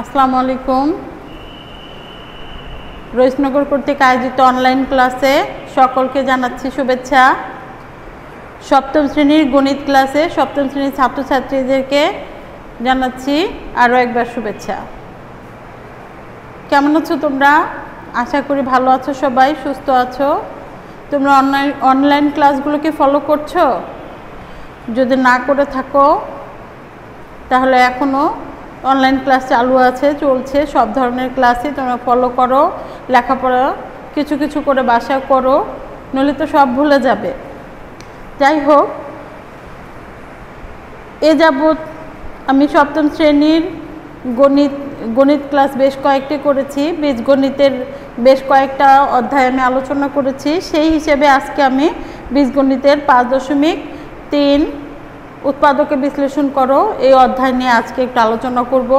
আসসালামু আলাইকুম। রইসনগর কর্তৃক আয়োজিত অনলাইন ক্লাসে সকলকে জানাচ্ছি শুভেচ্ছা। সপ্তম শ্রেণির গণিত ক্লাসে সপ্তম শ্রেণির ছাত্রছাত্রীদেরকে জানাচ্ছি আরও একবার শুভেচ্ছা। কেমন আছো তোমরা? আশা করি ভালো আছো সবাই, সুস্থ আছো। তোমরা অনলাইন অনলাইন ক্লাসগুলোকে ফলো করছ? যদি না করে থাকো, তাহলে এখনও অনলাইন ক্লাস চালু আছে, চলছে, সব ধরনের ক্লাসই তোমরা ফলো করো, লেখাপড়া কিছু কিছু করে বাসা করো, নইলে তো সব ভুলে যাবে। যাই হোক, এ যাবৎ আমি সপ্তম শ্রেণির গণিত গণিত ক্লাস বেশ কয়েকটি করেছি বীজগণিতের বেশ কয়েকটা অধ্যায় আমি আলোচনা করেছি, সেই হিসেবে আজকে আমি বীজগণিতের পাঁচ দশমিক তিন উৎপাদকে বিশ্লেষণ করো। এই অধ্যায় নিয়ে আজকে একটু আলোচনা করব,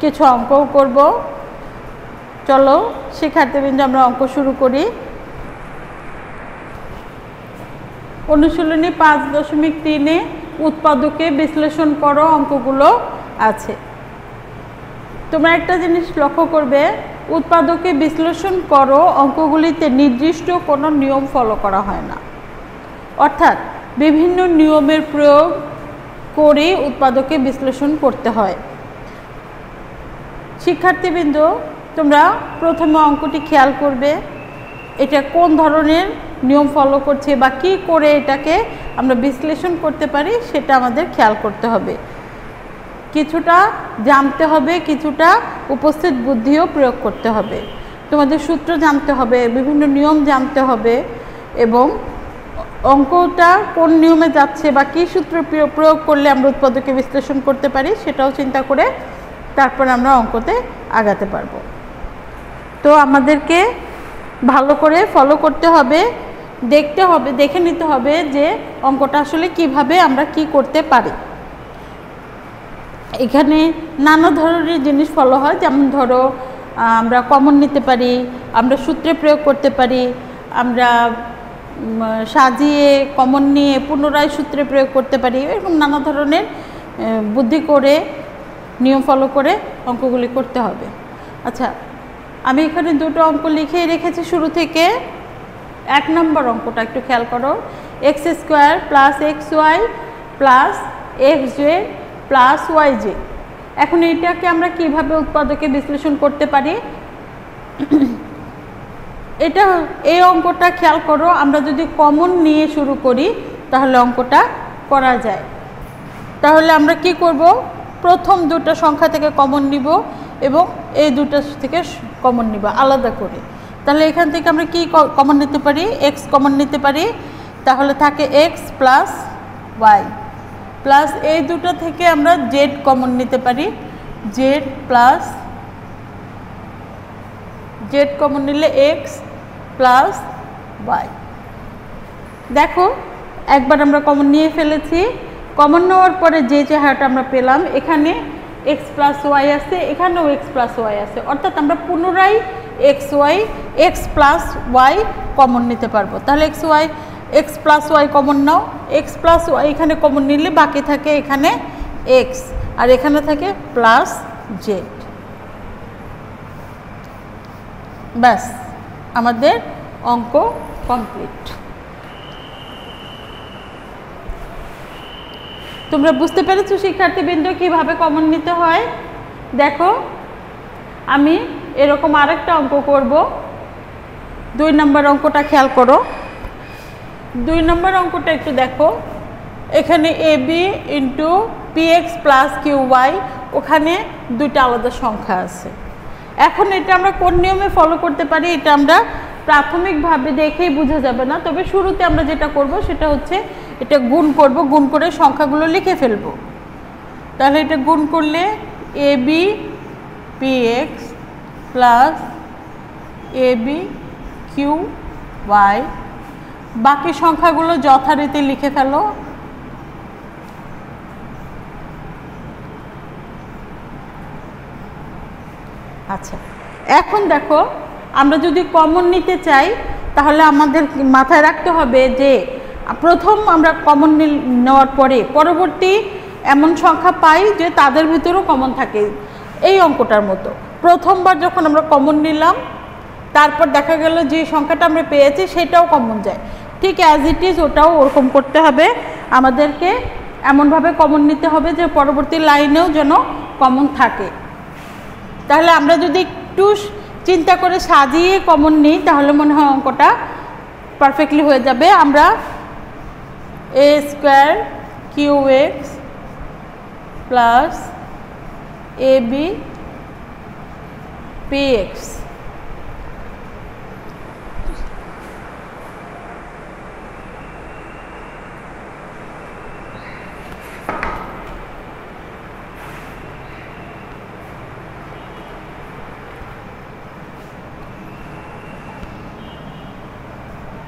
কিছু অঙ্কও করব। চলো, শিক্ষার্থীবৃন্দ, আমরা অঙ্ক শুরু করি। অনুশীলনী পাঁচ দশমিক তিনে উৎপাদকে বিশ্লেষণ করো, অঙ্কগুলো আছে। তোমরা একটা জিনিস লক্ষ্য করবে, উৎপাদকে বিশ্লেষণ করো, অঙ্কগুলিতে নির্দিষ্ট কোনো নিয়ম ফলো করা হয় না। অর্থাৎ বিভিন্ন নিয়মের প্রয়োগ করে উৎপাদকে বিশ্লেষণ করতে হয়। শিক্ষার্থীবৃন্দ, তোমরা প্রথমে অঙ্কটি খেয়াল করবে, এটা কোন ধরনের নিয়ম ফলো করছে বা কি করে এটাকে আমরা বিশ্লেষণ করতে পারি সেটা আমাদের খেয়াল করতে হবে। কিছুটা জানতে হবে, কিছুটা উপস্থিত বুদ্ধিও প্রয়োগ করতে হবে। তোমাদের সূত্র জানতে হবে, বিভিন্ন নিয়ম জানতে হবে এবং অঙ্কটা কোন নিয়মে যাচ্ছে বা কী সূত্র প্রয়োগ করলে আমরা উৎপাদকে বিশ্লেষণ করতে পারি সেটাও চিন্তা করে তারপর আমরা অঙ্কতে আগাতে পারব। তো আমাদেরকে ভালো করে ফলো করতে হবে, দেখতে হবে, দেখে নিতে হবে যে অঙ্কটা আসলে কীভাবে আমরা কি করতে পারি। এখানে নানা ধরনের জিনিস ফলো হয়, যেমন ধরো আমরা কমন নিতে পারি, আমরা সূত্রে প্রয়োগ করতে পারি, আমরা সাজিয়ে, কমন নিয়ে পুনরায় সূত্রে প্রয়োগ করতে পারি, এরকম নানা ধরনের বুদ্ধি করে, নিয়ম ফলো করে অঙ্কগুলি করতে হবে। আচ্ছা আমি এখানে দুটো অঙ্ক লিখে রেখেছি শুরু থেকে। এক নম্বর অঙ্কটা একটু খেয়াল করো। X square plus x y plus x z plus y z. এখন এইটাকে আমরা কীভাবে উৎপাদকে বিশ্লেষণ করতে পারি? এটা, এই অঙ্কটা খেয়াল করো, আমরা যদি কমন নিয়ে শুরু করি, তাহলে অঙ্কটা করা যায়। তাহলে আমরা কি করব? প্রথম দুটো সংখ্যা থেকে কমন নিব এবং এই দুটো থেকে কমন নিব, আলাদা করে। তাহলে এখান থেকে আমরা কি কমন নিতে পারি? এক্স কমন নিতে পারি। তাহলে থাকে এক্স প্লাস ওয়াই প্লাস এই দুটো থেকে আমরা জেড কমন নিতে পারি। জেড প্লাস জেড কমন নিলে এক্স প্লাস ওয়াই। দেখো, একবার আমরা কমন নিয়ে ফেলেছি। কমন নেওয়ার পরে যে চেহারাটা আমরা পেলাম, এখানে এক্স প্লাস ওয়াই আছে, এখানেও এক্স প্লাস ওয়াই আছে। অর্থাৎ আমরা পুনরায় x y x plus y common নিতে পারব। তাহলে x y x plus y common নাও। এক্স প্লাস ওয়াই এখানে কমন নিলে বাকি থাকে এখানে এক্স আর এখানে থাকে প্লাস জেড ব্যাস। আমাদের অঙ্ক কমপ্লিট তোমরা বুঝতে পেরেছ শিক্ষার্থীবৃন্দ কীভাবে কমন নিতে হয়? দেখো, আমি এরকম আরেকটা অঙ্ক করব। দুই নম্বর অঙ্কটা খেয়াল করো। দুই নম্বর অঙ্কটা একটু দেখো। এখানে a b into p x plus q y ওখানে দুইটা আলাদা সংখ্যা আছে। এখন এটা আমরা কোন নিয়মে ফলো করতে পারি, এটা আমরা প্রাথমিকভাবে দেখেই বোঝা যাবে না। তবে শুরুতে আমরা যেটা করব সেটা হচ্ছে এটা গুণ করব, গুণ করে সংখ্যাগুলো লিখে ফেলব। তাহলে এটা গুণ করলে a b p x plus a b q y বাকি সংখ্যাগুলো যথারীতি লিখে ফেলো। আচ্ছা। এখন দেখো, আমরা যদি কমন নিতে চাই, তাহলে আমাদের মাথায় রাখতে হবে যে, প্রথম আমরা কমন নেওয়ার পরে পরবর্তী এমন সংখ্যা পাই যে তাদের ভিতরেও কমন থাকে এই অঙ্কটার মতো। প্রথমবার যখন আমরা কমন নিলাম, তারপর দেখা গেল যে সংখ্যাটা আমরা পেয়েছি সেটাও কমন যায়। ঠিক অ্যাজ ইট ইজ ওটাও ওরকম করতে হবে। আমাদেরকে এমনভাবে কমন নিতে হবে যে পরবর্তী লাইনেও যেন কমন থাকে। তাহলে আমরা যদি একটু চিন্তা করে সাজিয়ে কমন নিই, তাহলে মনে হয় অঙ্কটা পারফেক্টলি হয়ে যাবে। আমরা a square q x plus a b p x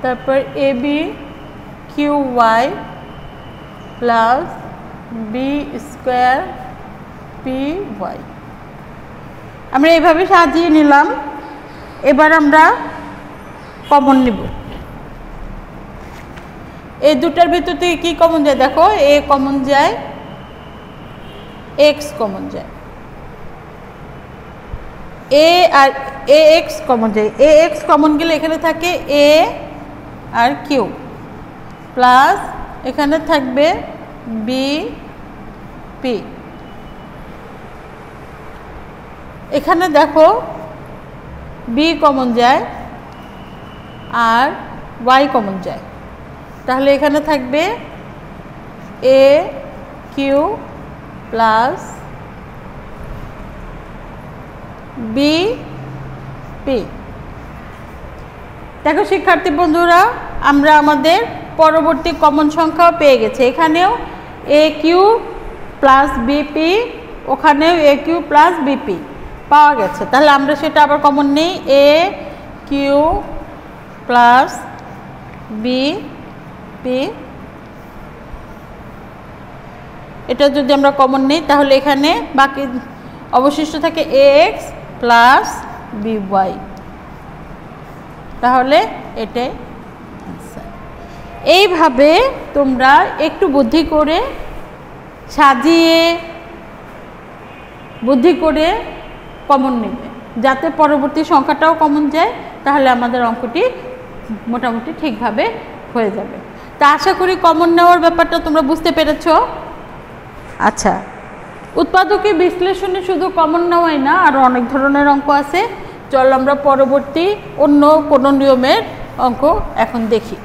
তারপর a b q y plus b square p y. আমরা এইভাবে সাজিয়ে নিলাম। এবার আমরা কমন নিব। এই দুটার ভিতর থেকে কী কমন যায়? দেখো, এ কমন যায়, এক্স কমন যায়। A R A x common যায়। এ এক্স কমন গেলে এখানে থাকে এ আর কিউ। প্লাস এখানে থাকবে বি পি। এখানে দেখো বি কমন যায় আর ওয়াই কমন যায়। তাহলে এখানে থাকবে a q plus b p. দেখো, শিক্ষার্থী বন্ধুরা, আমরা আমাদের পরবর্তী কমন সংখ্যাও পেয়ে গেছে। এখানেও এ কিউ প্লাস বিপি ওখানেও এ কিউ প্লাস বিপি পাওয়া গেছে। তাহলে আমরা সেটা আবার কমন নেই। A q plus b p এটা যদি আমরা কমন নিই, তাহলে এখানে বাকি অবশিষ্ট থাকে a x plus b y তাহলে এটাই এইভাবে তোমরা একটু বুদ্ধি করে সাজিয়ে বুদ্ধি করে কমন নেবে। যাতে পরবর্তী সংখ্যাটাও কমন যায়, তাহলে আমাদের অঙ্কটি মোটামুটি ঠিকভাবে হয়ে যাবে। তা আশা করি কমন নেওয়ার ব্যাপারটা তোমরা বুঝতে পেরেছ। আচ্ছা উৎপাদকে বিশ্লেষণে শুধু কমন নেওয়াই না আরও অনেক ধরনের অঙ্ক আছে। চল আমরা পরবর্তী অন্য কোনো নিয়মের অঙ্ক এখন দেখি।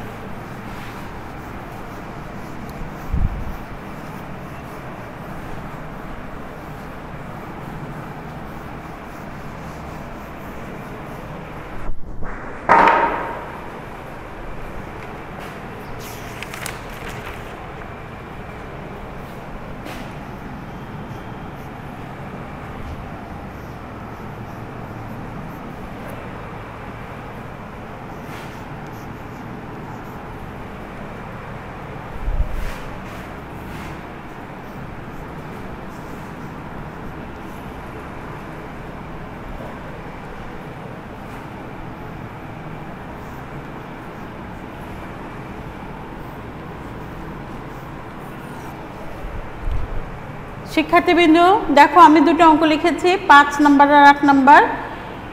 শিক্ষার্থীবৃন্দ, দেখো আমি দুটো অঙ্ক লিখেছি, পাঁচ নাম্বার আর আট নাম্বার।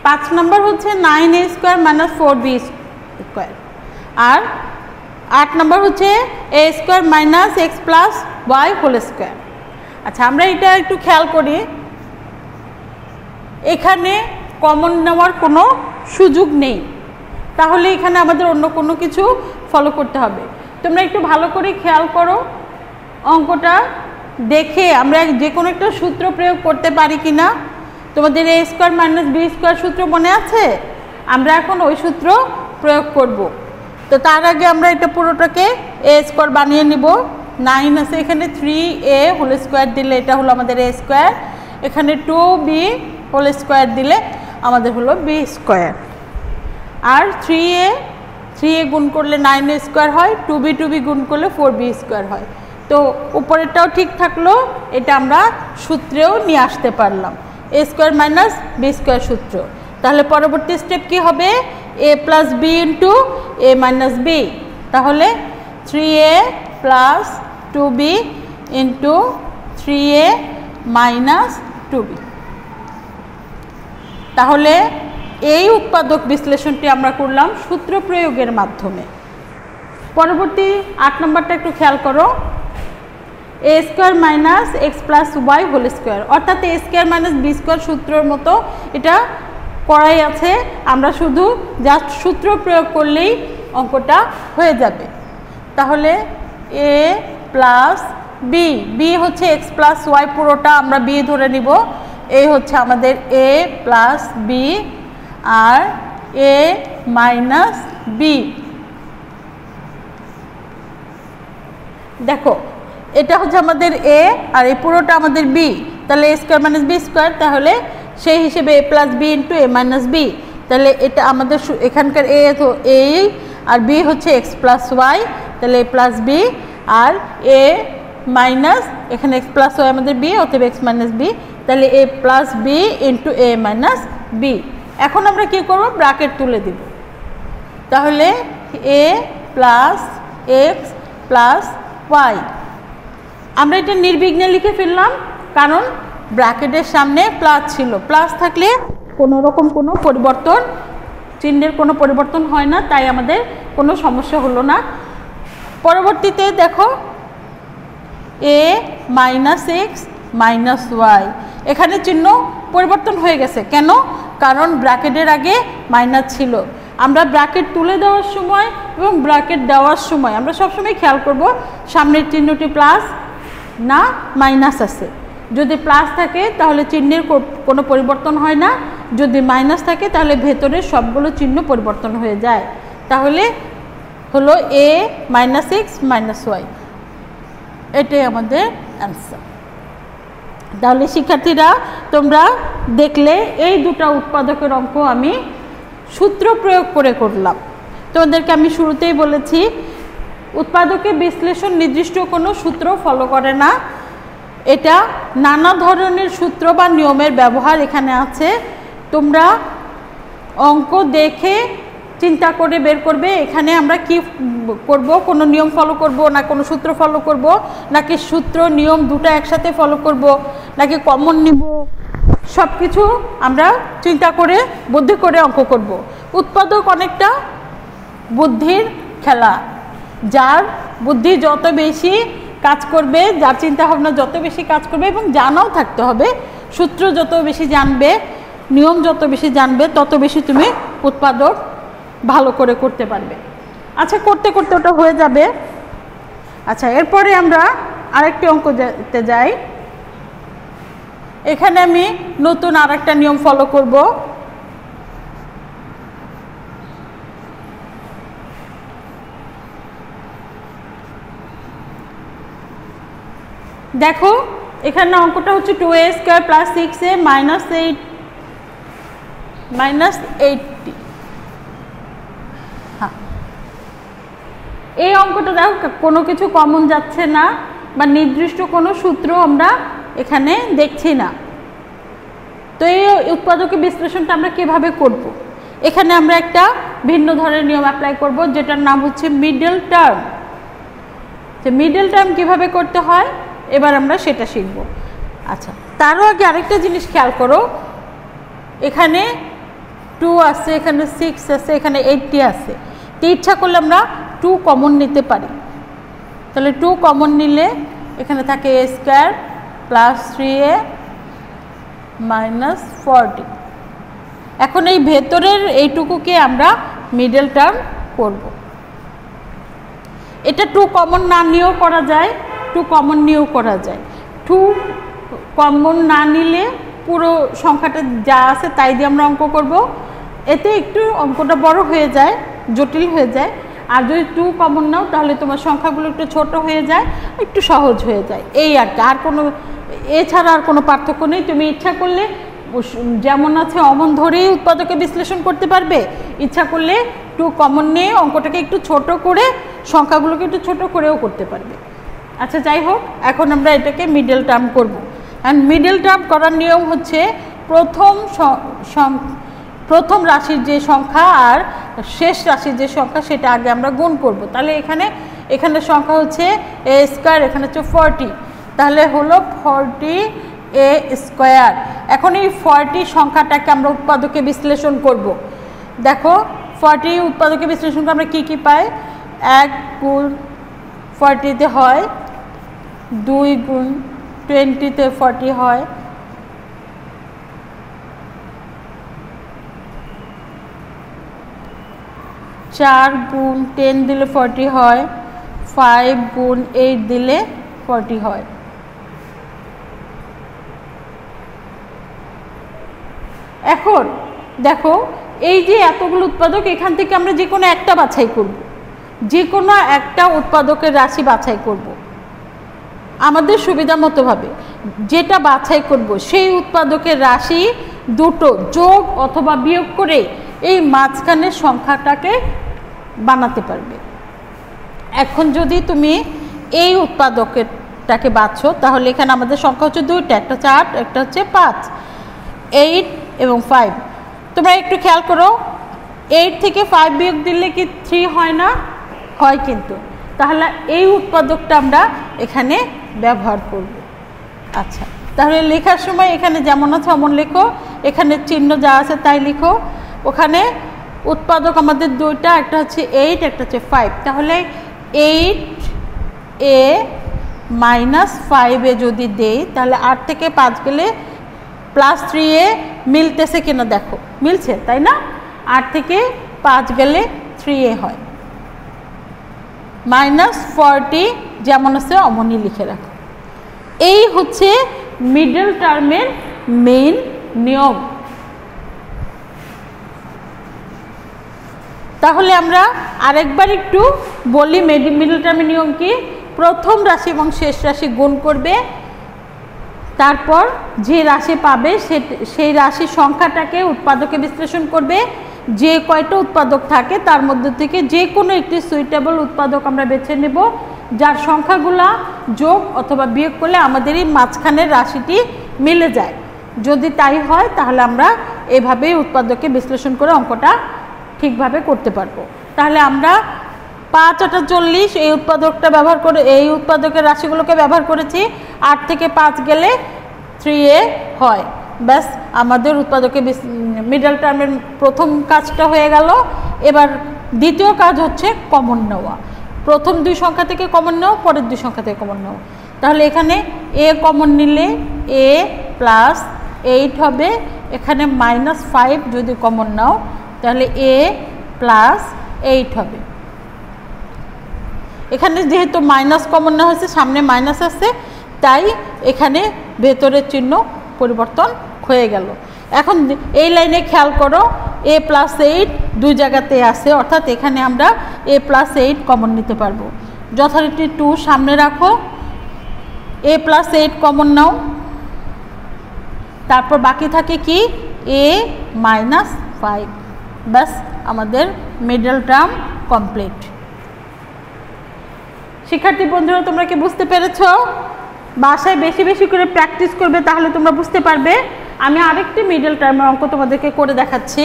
পাঁচ নাম্বার হচ্ছে nine a square minus four b square আর আট নাম্বার হচ্ছে a square minus x plus y whole square আচ্ছা আমরা এটা একটু খেয়াল করি। এখানে কমন নেওয়ার কোনো সুযোগ নেই। তাহলে এখানে আমাদের অন্য কোনো কিছু ফলো করতে হবে। তোমরা একটু ভালো করে খেয়াল করো অঙ্কটা। দেখে আমরা যে কোনো একটা সূত্র প্রয়োগ করতে পারি কি না? তোমাদের a square minus b square সূত্র মনে আছে? আমরা এখন ওই সূত্র প্রয়োগ করব। তো তার আগে আমরা এটা পুরোটাকে এ স্কোয়ার বানিয়ে নিব। নাইন আছে, এখানে থ্রি এ হোল স্কোয়ার দিলে এটা হলো আমাদের এ স্কোয়ার এখানে টু বি হোল স্কোয়ার দিলে আমাদের হলো বি স্কোয়ার আর থ্রি এ থ্রি এ গুণ করলে নাইন স্কোয়ার হয় টু বি টু বি গুণ করলে ফোর বি স্কোয়ার হয়। তো উপরেরটাও ঠিক থাকল, এটা আমরা সূত্রেও নিয়ে আসতে পারলাম। A square minus b square সূত্র। তাহলে পরবর্তী স্টেপ কি হবে? A plus b into a minus b তাহলে three a plus two b into three a minus two b তাহলে এই উৎপাদক বিশ্লেষণটি আমরা করলাম সূত্র প্রয়োগের মাধ্যমে। পরবর্তী আট নম্বরটা একটু খেয়াল করো। A square minus x plus y whole square অর্থাৎ a square minus b square সূত্রের মতো এটা করাই আছে। আমরা শুধু জাস্ট সূত্র প্রয়োগ করলেই অঙ্কটা হয়ে যাবে। তাহলে এ প্লাস বি বি হচ্ছে এক্স প্লাস ওয়াই পুরোটা আমরা বি ধরে নিব। এই হচ্ছে আমাদের এ প্লাস বি আর এ মাইনাস বি দেখো এটা হচ্ছে আমাদের এ আর এই পুরোটা আমাদের বি তাহলে a square minus b square তাহলে সেই হিসেবে a plus b into a minus b তাহলে এটা আমাদের এখানকার এ তো এ আর বি হচ্ছে এক্স প্লাস ওয়াই তাহলে এ প্লাস বি আর এ মাইনাস এখানে এক্স প্লাস ওয়াই আমাদের বি অতএব এক্স মাইনাস বি তাহলে a plus b into a minus b এখন আমরা কী করব? ব্রাকেট তুলে দিব। তাহলে a plus x plus y আমরা এটা নির্বিঘ্নে লিখে ফেললাম, কারণ ব্র্যাকেটের সামনে প্লাস ছিল। প্লাস থাকলে কোনো রকম কোনো পরিবর্তন, চিহ্নের কোনো পরিবর্তন হয় না, তাই আমাদের কোনো সমস্যা হলো না। পরবর্তীতে দেখো a minus x minus y এখানে চিহ্ন পরিবর্তন হয়ে গেছে। কেন? কারণ ব্র্যাকেটের আগে মাইনাস ছিল। আমরা ব্র্যাকেট তুলে দেওয়ার সময় এবং ব্র্যাকেট দেওয়ার সময়, আমরা সবসময় খেয়াল করব, সামনের চিহ্নটি প্লাস না, মাইনাস আছে। যদি প্লাস থাকে, তাহলে চিহ্নের কোনো পরিবর্তন হয় না। যদি মাইনাস থাকে, তাহলে ভেতরের সবগুলো চিহ্ন পরিবর্তন হয়ে যায়। তাহলে হলো a minus x minus y এটাই আমাদের অ্যান্সার তাহলে শিক্ষার্থীরা, তোমরা দেখলে এই দুটা উৎপাদকের অঙ্ক আমি সূত্র প্রয়োগ করে করলাম। তোমাদেরকে আমি শুরুতেই বলেছি উৎপাদকে বিশ্লেষণ নির্দিষ্ট কোনো সূত্র ফলো করে না। এটা নানা ধরনের সূত্র বা নিয়মের ব্যবহার এখানে আছে। তোমরা অঙ্ক দেখে চিন্তা করে বের করবে এখানে আমরা কি করব, কোনো নিয়ম ফলো করব না কোনো সূত্র ফলো করব, নাকি সূত্র, নিয়ম দুটো একসাথে ফলো করব, নাকি কমন নিব সব কিছু আমরা চিন্তা করে, বুদ্ধি করে অঙ্ক করব। উৎপাদক অনেকটা বুদ্ধির খেলা। যার বুদ্ধি যত বেশি কাজ করবে, যার চিন্তা ভাবনা যত বেশি কাজ করবে এবং জানাও থাকতে হবে, সূত্র যত বেশি জানবে, নিয়ম যত বেশি জানবে, তত বেশি তুমি উৎপাদক ভালো করে করতে পারবে। আচ্ছা করতে করতে ওটা হয়ে যাবে। আচ্ছা এরপরে আমরা আরেকটি অঙ্ক যেতে যাই। এখানে আমি নতুন আর নিয়ম ফলো করব। দেখো, এখানে অঙ্কটা হচ্ছে two a square plus six a minus eight minus eighty হ্যাঁ। এই অঙ্কটা দেখো, কোনো কিছু কমন যাচ্ছে না বা নির্দিষ্ট কোনো সূত্র আমরা এখানে দেখছি না। তো এই উৎপাদকের বিশ্লেষণটা আমরা কীভাবে করব। এখানে আমরা একটা ভিন্ন ধরনের নিয়ম অ্যাপ্লাই করব, যেটার নাম হচ্ছে মিডল টার্ম যে মিডল টার্ম কীভাবে করতে হয়? এবার আমরা সেটা শিখব। আচ্ছা তারও আগে আরেকটা জিনিস খেয়াল করো। এখানে টু আছে, এখানে সিক্স আছে, এখানে এইটটি আছে। তো ইচ্ছা করলে আমরা টু কমন নিতে পারি। তাহলে টু কমন নিলে এখানে থাকে a square plus three a minus forty এখন এই ভেতরের এইটুকুকে আমরা মিডল টার্ম করব। এটা টু কমন না নিয়েও করা যায়। টু কমন নিয়েও করা যায়। টু কমন না নিলে পুরো সংখ্যাটা যা আছে তাই দিয়ে আমরা অঙ্ক করব। এতে একটু অঙ্কটা বড় হয়ে যায়, জটিল হয়ে যায়। আর যদি টু কমন নাও, তাহলে তোমার সংখ্যাগুলো একটু ছোট হয়ে যায়, একটু সহজ হয়ে যায়। এই আর কি। আর কোনো এছাড়া আর কোনো পার্থক্য নেই। তুমি ইচ্ছা করলে যেমন আছে অমন ধরেই উৎপাদকে বিশ্লেষণ করতে পারবে। ইচ্ছা করলে টু কমন নিয়ে অঙ্কটাকে একটু ছোট করে, সংখ্যাগুলোকে একটু ছোট করেও করতে পারবে। আচ্ছা যাই হোক, এখন আমরা এটাকে মিডল টার্ম করব। অ্যান্ড মিডল টার্ম করার নিয়ম হচ্ছে প্রথম প্রথম রাশির যে সংখ্যা আর শেষ রাশির যে সংখ্যা সেটা আগে আমরা গুণ করব। তাহলে এখানে এখানে সংখ্যা হচ্ছে এ স্কোয়ার এখানে হচ্ছে ফর্টি তাহলে হলো ফর্টি এ স্কোয়ার এখন এই ফর্টি সংখ্যাটাকে আমরা উৎপাদকে বিশ্লেষণ করব। দেখো ফর্টি উৎপাদকে বিশ্লেষণ করে আমরা কী কী পাই? এক গুণ ফর্টিতে হয় দুই গুণ টোয়েন্টিতে ফর্টি হয়। চার গুণ টেন দিলে ফর্টি হয়, ফাইভ গুণ এইট দিলে ফর্টি হয়। এখন দেখো, এই যে এতগুলো উৎপাদক, এখান থেকে আমরা যে কোনো একটা বাছাই করব। যে কোনো একটা উৎপাদকের রাশি বাছাই করব। আমাদের সুবিধা মতোভাবে যেটা বাছাই করব, সেই উৎপাদকের রাশি দুটো যোগ অথবা বিয়োগ করে এই মাঝখানের সংখ্যাটাকে বানাতে পারবে। এখন যদি তুমি এই উৎপাদকেরটাকে বাছো, তাহলে এখানে আমাদের সংখ্যা হচ্ছে দুইটা, একটা চার একটা হচ্ছে পাঁচ এইট এবং ফাইভ তোমরা একটু খেয়াল করো এইট থেকে ফাইভ বিয়োগ দিলে কি থ্রি হয় না? হয় কিন্তু। তাহলে এই উৎপাদকটা আমরা এখানে ব্যবহার করব। আচ্ছা তাহলে লেখার সময় এখানে যেমন আছে অমন লেখো, এখানে চিহ্ন যা আছে তাই লিখো। ওখানে উৎপাদক আমাদের দুইটা, একটা হচ্ছে এইট একটা হচ্ছে ফাইভ তাহলে এইট এ মাইনাস ফাইভে যদি দেই, তাহলে আট থেকে পাঁচ গেলে প্লাস থ্রি এ মিলতেছে কিনা দেখো। মিলছে, তাই না? আট থেকে পাঁচ গেলে থ্রি এ হয়। মাইনাস ফর্টি যেমন আছে অমনই লিখে রাখো। এই হচ্ছে মিডল টার্মের মেইন নিয়ম। তাহলে আমরা আরেকবার একটু বলি মিডল টার্মের নিয়ম কি? প্রথম রাশি এবং শেষ রাশি গুণ করবে, তারপর যে রাশি পাবে সেই রাশির সংখ্যাটাকে উৎপাদকে বিশ্লেষণ করবে। যে কয়টা উৎপাদক থাকে, তার মধ্যে থেকে যে কোনো একটি সুইটেবল উৎপাদক আমরা বেছে নেব। যার সংখ্যাগুলা যোগ অথবা বিয়োগ করলে আমাদের এই মাঝখানের রাশিটি মিলে যায়। যদি তাই হয়, তাহলে আমরা এভাবেই উৎপাদককে বিশ্লেষণ করে অঙ্কটা ঠিকভাবে করতে পারব। তাহলে আমরা পাঁচ আটা চল্লিশ এই উৎপাদকটা ব্যবহার করে, এই উৎপাদকের রাশিগুলোকে ব্যবহার করেছি। আট থেকে পাঁচ গেলে থ্রি এ হয়। ব্যাস, আমাদের উৎপাদকে মিডল টার্মের প্রথম কাজটা হয়ে গেল। এবার দ্বিতীয় কাজ হচ্ছে কমন নেওয়া। প্রথম দুই সংখ্যা থেকে কমন নেওয়া পরের দুই সংখ্যা থেকে কমন নেওয়া তাহলে এখানে এ কমন নিলে এ প্লাস এইট হবে, এখানে মাইনাস ফাইভ যদি কমন নাও, তাহলে এ প্লাস এইট হবে। এখানে যেহেতু মাইনাস কমন নেওয়া হয়েছে, সামনে মাইনাস আছে, তাই এখানে ভেতরের চিহ্ন পরিবর্তন হয়ে গেল। এখন এই লাইনে খেয়াল করো এ প্লাস এইট দুই জায়গাতে আছে, অর্থাৎ এখানে আমরা এ প্লাস এইট কমন নিতে পারব। যথারীতি টু সামনে রাখো এ প্লাস এইট কমন নাও। তারপর বাকি থাকে কি? এ মাইনাস ফাইভ ব্যাস, আমাদের মিডল টার্ম কমপ্লিট শিক্ষার্থী বন্ধুরা, তোমরা কি বুঝতে পেরেছ? বাসায় বেশি বেশি করে প্র্যাকটিস করবে, তাহলে তোমরা বুঝতে পারবে। আমি আরেকটি মিডল টার্মের অঙ্ক তোমাদেরকে করে দেখাচ্ছি।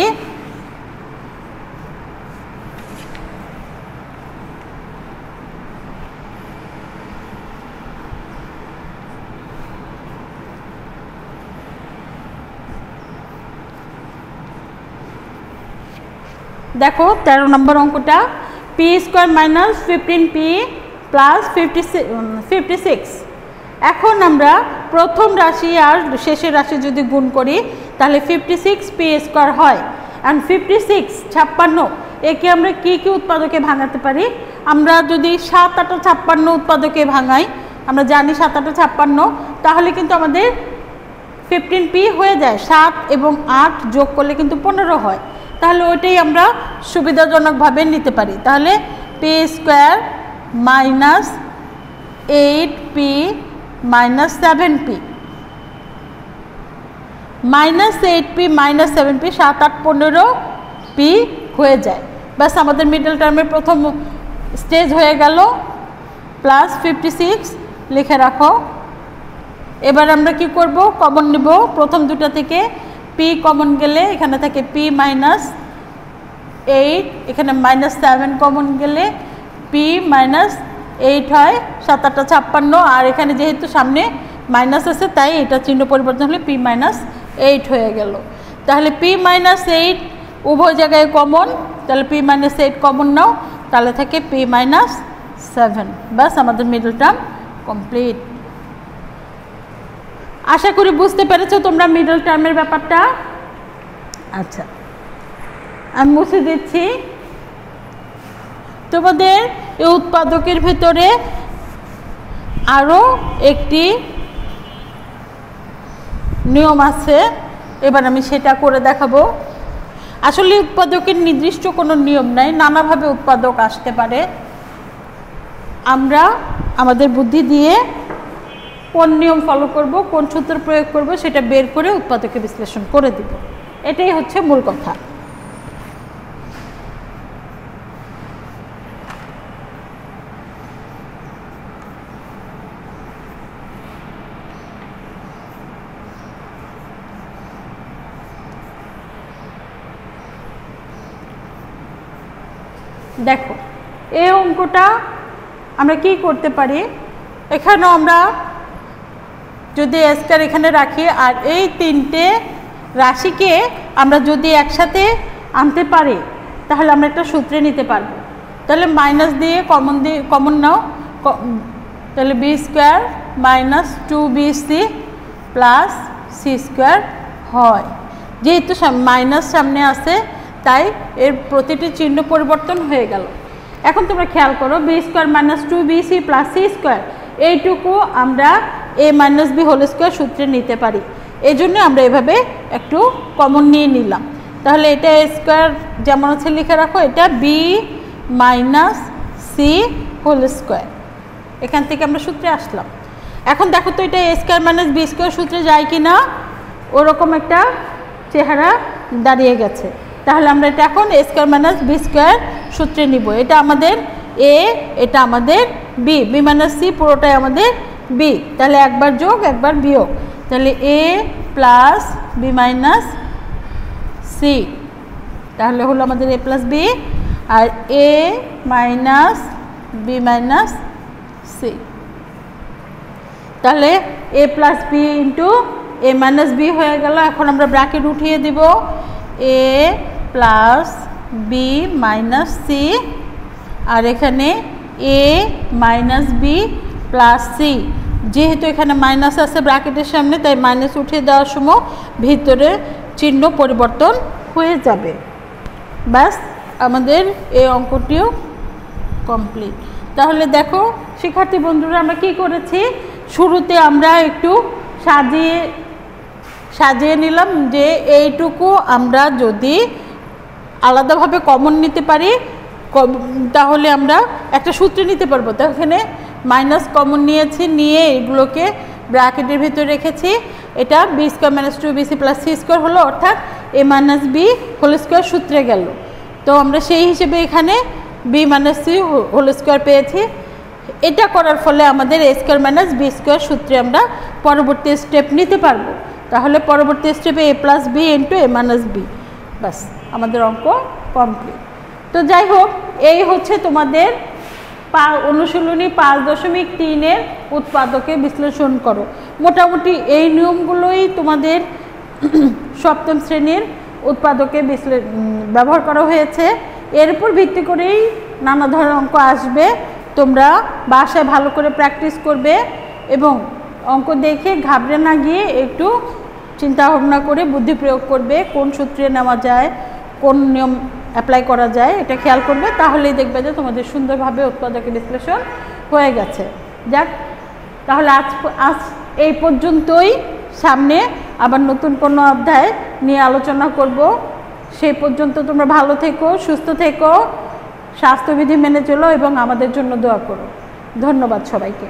দেখো, তেরো নম্বর অঙ্কটা p square minus fifteen p plus fifty six এখন আমরা প্রথম রাশি আর শেষের রাশি যদি গুণ করি, তাহলে ফিফটি সিক্স পি স্কোয়ার হয়। অ্যান্ড ফিফটি সিক্স ছাপ্পান্ন, একে আমরা কী কী উৎপাদকে ভাঙাতে পারি? আমরা যদি সাত আটা ছাপ্পান্ন উৎপাদকে ভাঙাই, আমরা জানি সাত আটা ছাপ্পান্ন, তাহলে কিন্তু আমাদের ফিফটিন পি হয়ে যায়। সাত এবং আট যোগ করলে কিন্তু পনেরো হয়। তাহলে ওইটাই আমরা সুবিধাজনকভাবে নিতে পারি। তাহলে p square minus eight p seven p minus eight p minus seven p সাত আট পনেরো পি হয়ে যায়। ব্যাস, আমাদের মিডল টার্মের প্রথম স্টেজ হয়ে গেল। প্লাস ফিফটি সিক্স লিখে রাখো। এবার আমরা কি করব? কমন নেব। প্রথম দুটো থেকে পি কমন গেলে এখানে থাকে পি মাইনাস এইট এখানে মাইনাস সেভেন কমন গেলে পি মাইনাস এইট হয়, সাত আটটা ছাপ্পান্ন, আর এখানে যেহেতু সামনে মাইনাস আছে, তাই এটা চিহ্ন পরিবর্তন হলে পি মাইনাস এইট হয়ে গেল। তাহলে পি মাইনাস এইট উভয় জায়গায় কমন, তাহলে পি মাইনাস এইট কমন নাও, তাহলে থাকে পি মাইনাস সেভেন। ব্যাস, আমাদের মিডল টার্ম কমপ্লিট আশা করি বুঝতে পেরেছ তোমরা মিডল টার্মের ব্যাপারটা? আচ্ছা আমি মুছে দিচ্ছি। তোমাদের এই উৎপাদকের ভেতরে আরও একটি নিয়ম আছে। এবার আমি সেটা করে দেখাবো। আসলে উৎপাদকের নির্দিষ্ট কোনো নিয়ম নাই, নানাভাবে উৎপাদক আসতে পারে। আমরা আমাদের বুদ্ধি দিয়ে কোন নিয়ম ফলো করব, কোন সূত্র প্রয়োগ করব, সেটা বের করে উৎপাদকে বিশ্লেষণ করে দিব। এটাই হচ্ছে মূল কথা। দেখো এই অঙ্কটা আমরা কি করতে পারি? এখানেও আমরা যদি স্কার এখানে রাখি আর এই তিনটে রাশিকে আমরা যদি একসাথে আনতে পারি, তাহলে আমরা একটা সূত্রে নিতে পারব। তাহলে মাইনাস দিয়ে কমন দিয়ে কমন নাও তাহলে b square minus two b c plus c square হয়। যেহেতু মাইনাস সামনে আছে তাই এর প্রতিটি চিহ্ন পরিবর্তন হয়ে গেল। এখন তোমরা খেয়াল করো b square minus two b c plus c square এইটুকু আমরা a minus b whole square সূত্রে নিতে পারি। এই জন্য আমরা এভাবে একটু কমন নিয়ে নিলাম। তাহলে এটা এ স্কোয়ার যেমন আছে লিখে রাখো, এটা b minus c whole square এখান থেকে আমরা সূত্রে আসলাম। এখন দেখো তো এটা a square minus b square সূত্রে যায় কি না ওরকম একটা চেহারা দাঁড়িয়ে গেছে। তাহলে আমরা এটা এখন a square minus b square সূত্রে নিব। এটা আমাদের এ এটা আমাদের বি বি মাইনাস সি পুরোটাই আমাদের বি তাহলে একবার যোগ, একবার বিয়োগ। তাহলে a plus b minus c তাহলে হলো আমাদের a plus b R a minus b minus c তাহলে a plus b into a minus b হয়ে গেল। এখন আমরা ব্র্যাকেট উঠিয়ে দিব। A plus b minus c আর এখানে a minus b plus c যেহেতু এখানে মাইনাস আছে ব্র্যাকেটের সামনে, তাই মাইনাস উঠিয়ে দেওয়ার সময় ভিতরে চিহ্ন পরিবর্তন হয়ে যাবে। ব্যাস, আমাদের এই অঙ্কটিও কমপ্লিট তাহলে দেখো, শিক্ষার্থী বন্ধুরা, আমরা কি করেছি? শুরুতে আমরা একটু সাজিয়ে সাজিয়ে নিলাম যে এইটুকু আমরা যদি আলাদাভাবে কমন নিতে পারি তাহলে আমরা একটা সূত্রে নিতে পারব। তো এখানে মাইনাস কমন নিয়েছি, নিয়ে এগুলোকে ব্র্যাকেটের ভিতরে রেখেছি। এটা b square minus two b c plus c square হলো, অর্থাৎ a minus b whole square সূত্রে গেল। তো আমরা সেই হিসেবে এখানে b minus c whole square পেয়েছি। এটা করার ফলে আমাদের a square minus b square সূত্রে আমরা পরবর্তী স্টেপ নিতে পারব। তাহলে পরবর্তী স্টেপে a plus b into a minus b ব্যাস। আমাদের অঙ্ক কমপ্লিট তো যাই হোক, এই হচ্ছে তোমাদের পা, অনুশীলনী পাঁচ দশমিক তিনের উৎপাদকে বিশ্লেষণ করো। মোটামুটি এই নিয়মগুলোই তোমাদের সপ্তম শ্রেণির উৎপাদকে বিশ্লে ব্যবহার করা হয়েছে। এর উপর ভিত্তি করেই নানা ধরনের অঙ্ক আসবে। তোমরা বাসায় ভালো করে প্র্যাকটিস করবে এবং অঙ্ক দেখে ঘাবড়ে না গিয়ে একটু চিন্তা ভাবনা করে বুদ্ধি প্রয়োগ করবে কোন সূত্রে নেওয়া যায়। কোন নিয়ম অ্যাপ্লাই করা যায় এটা খেয়াল করবে, তাহলেই দেখবে যে তোমাদের সুন্দরভাবে উৎপাদকের বিশ্লেষণ হয়ে গেছে। যাক, তাহলে আজ আজ এই পর্যন্তই। সামনে আবার নতুন কোনো অধ্যায় নিয়ে আলোচনা করব। সেই পর্যন্ত তোমরা ভালো থেকো, সুস্থ থেকো, স্বাস্থ্যবিধি মেনে চলো এবং আমাদের জন্য দোয়া করো। ধন্যবাদ সবাইকে।